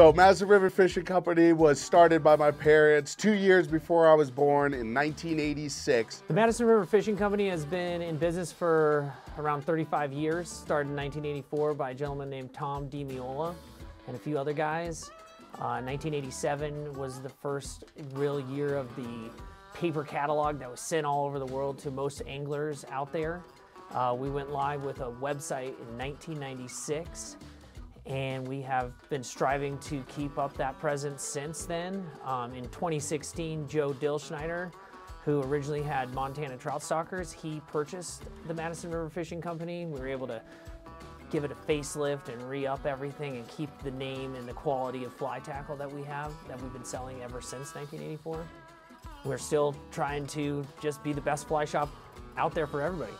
So Madison River Fishing Company was started by my parents two years before I was born in 1986. The Madison River Fishing Company has been in business for around 35 years, started in 1984 by a gentleman named Tom DiMiola and a few other guys. Uh, 1987 was the first real year of the paper catalog that was sent all over the world to most anglers out there. Uh, we went live with a website in 1996 and we have been striving to keep up that presence since then. Um, in 2016, Joe Dilschneider, who originally had Montana Trout Stalkers, he purchased the Madison River Fishing Company. We were able to give it a facelift and re-up everything and keep the name and the quality of fly tackle that we have that we've been selling ever since 1984. We're still trying to just be the best fly shop out there for everybody.